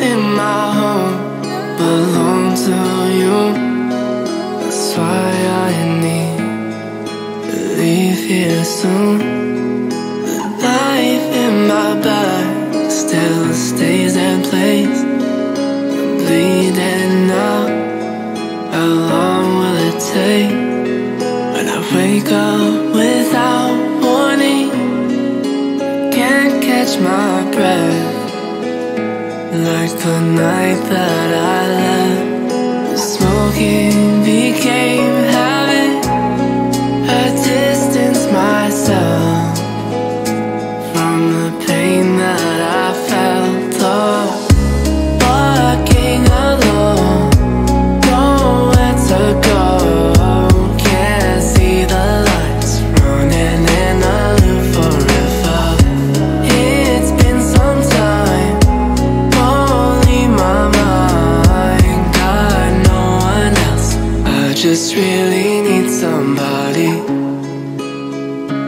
in my home belong to you. That's why I need to leave here soon. Like the night that I left, smoking became habit. I distance myself from the pain just really need somebody,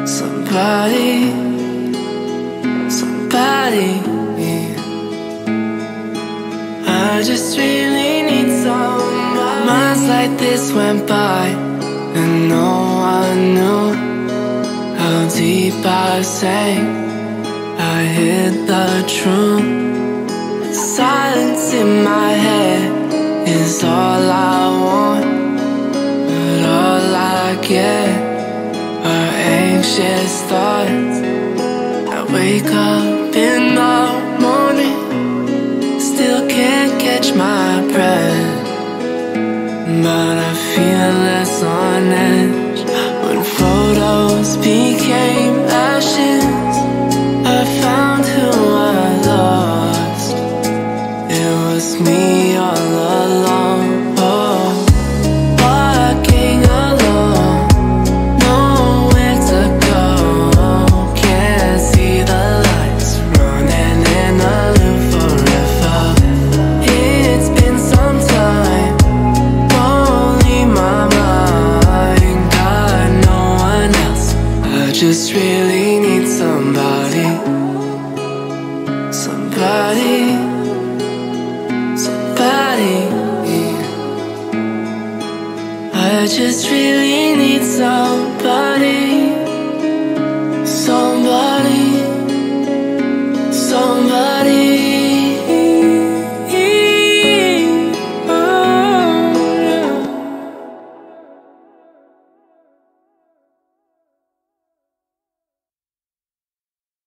somebody, somebody. I just really need somebody. Months like this went by, and no one knew how deep I sank. I hid the truth. Silence in my head is all I want, thoughts. I wake up in just really need somebody. Somebody, somebody. I just really need somebody.